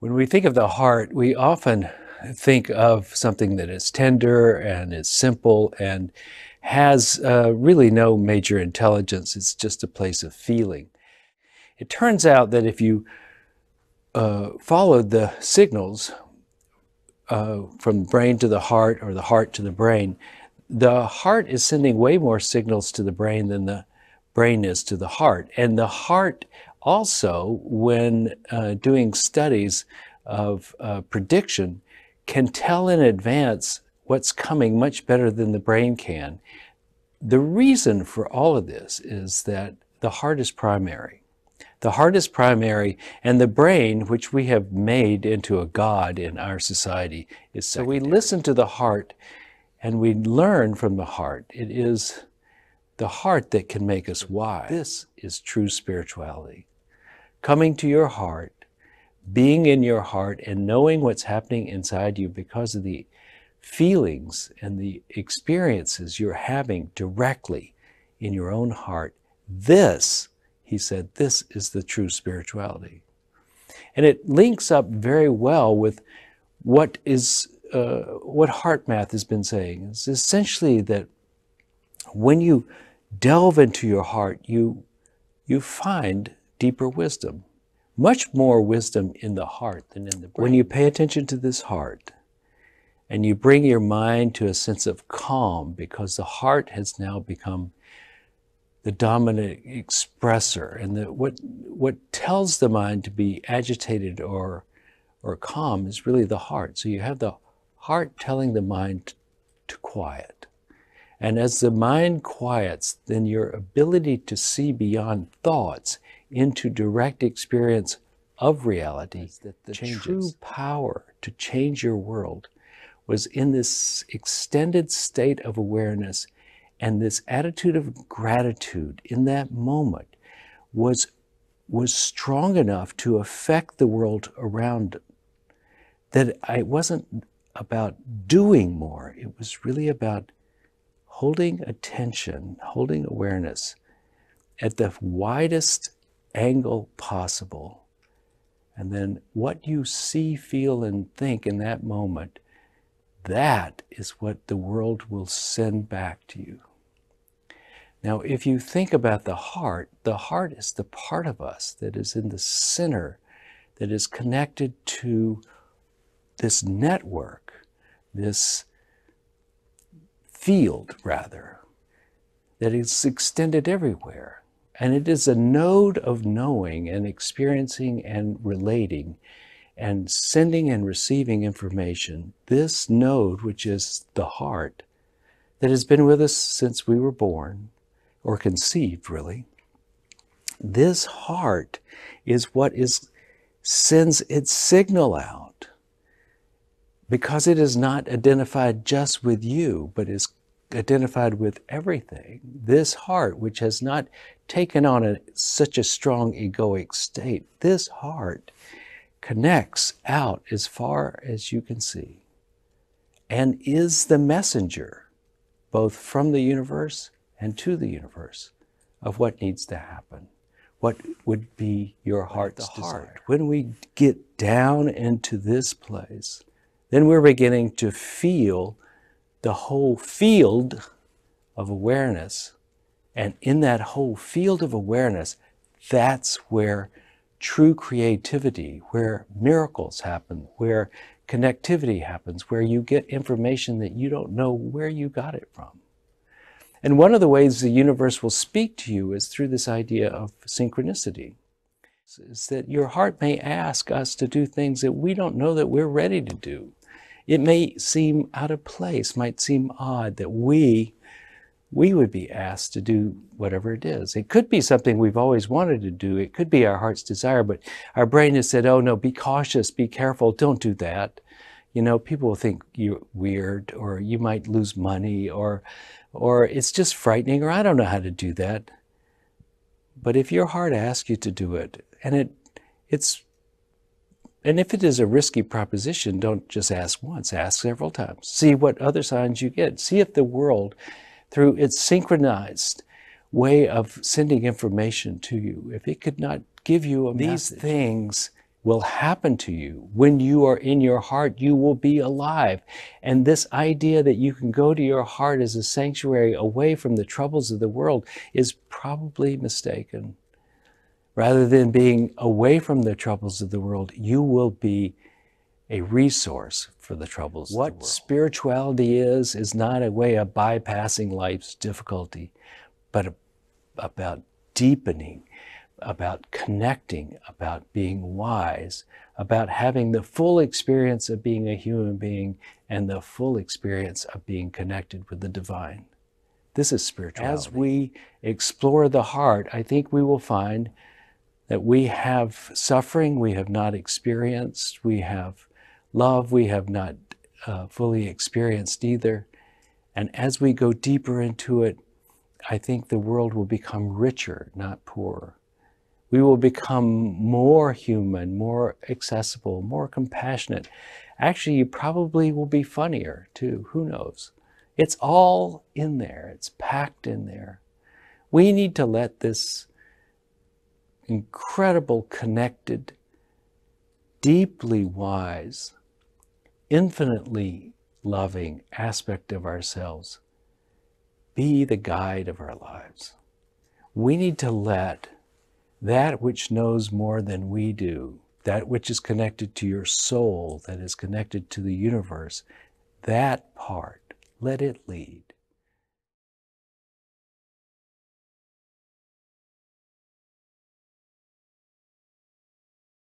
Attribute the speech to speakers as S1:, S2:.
S1: When we think of the heart, we often think of something that is tender and is simple and has uh, really no major intelligence. It's just a place of feeling. It turns out that if you uh, followed the signals uh, from the brain to the heart or the heart to the brain, the heart is sending way more signals to the brain than the brain is to the heart. And the heart also, when uh, doing studies of uh, prediction, can tell in advance what's coming much better than the brain can. The reason for all of this is that the heart is primary. The heart is primary, and the brain, which we have made into a god in our society, is secondary. So we listen to the heart and we learn from the heart. It is the heart that can make us wise. This is true spirituality. Coming to your heart, being in your heart, and knowing what's happening inside you because of the feelings and the experiences you're having directly in your own heart. This he said, This is the true spirituality. And it links up very well with what is uh, what HeartMath has been saying. It's essentially that when you delve into your heart, you you find deeper wisdom, much more wisdom in the heart than in the brain. When you pay attention to this heart, and you bring your mind to a sense of calm because the heart has now become the dominant expressor and the, what, what tells the mind to be agitated or, or calm is really the heart. So you have the heart telling the mind to quiet. And as the mind quiets, then your ability to see beyond thoughts into direct experience of reality, that the changes. true power to change your world was in this extended state of awareness and this attitude of gratitude in that moment was, was strong enough to affect the world around it. That it wasn't about doing more, it was really about holding attention, holding awareness at the widest angle possible. And then what you see, feel, and think in that moment, that is what the world will send back to you. Now, if you think about the heart, the heart is the part of us that is in the center, that is connected to this network, this field, rather, that is extended everywhere. And it is a node of knowing and experiencing and relating and sending and receiving information. This node, which is the heart, that has been with us since we were born, or conceived really, this heart is what is sends its signal out because it is not identified just with you, but is identified with everything. This heart, which has not taken on a, such a strong egoic state, this heart connects out as far as you can see and is the messenger both from the universe and to the universe of what needs to happen. What would be your heart's the heart. desire? When we get down into this place, then we're beginning to feel the whole field of awareness. And in that whole field of awareness, that's where true creativity, where miracles happen, where connectivity happens, where you get information that you don't know where you got it from. And one of the ways the universe will speak to you is through this idea of synchronicity. Is that your heart may ask us to do things that we don't know that we're ready to do. It may seem out of place, might seem odd that we we would be asked to do whatever it is. It could be something we've always wanted to do. It could be our heart's desire, but our brain has said, oh no, be cautious, be careful, don't do that. You know, people will think you're weird or you might lose money or or it's just frightening, or I don't know how to do that. But if your heart asks you to do it, and it, it's, and if it is a risky proposition, don't just ask once, ask several times. See what other signs you get. See if the world, through its synchronized way of sending information to you, if it could not give you a These message. things will happen to you. When you are in your heart, you will be alive. And this idea that you can go to your heart as a sanctuary away from the troubles of the world is probably mistaken. Rather than being away from the troubles of the world, you will be a resource for the troubles what of the world. What spirituality is, is not a way of bypassing life's difficulty, but about deepening about connecting, about being wise, about having the full experience of being a human being and the full experience of being connected with the divine. This is spirituality. As we explore the heart, I think we will find that we have suffering we have not experienced, we have love we have not uh, fully experienced either. And as we go deeper into it, I think the world will become richer, not poorer we will become more human, more accessible, more compassionate. Actually, you probably will be funnier too. Who knows? It's all in there, it's packed in there. We need to let this incredible, connected, deeply wise, infinitely loving aspect of ourselves be the guide of our lives. We need to let that which knows more than we do, that which is connected to your soul, that is connected to the universe, that part, let it lead.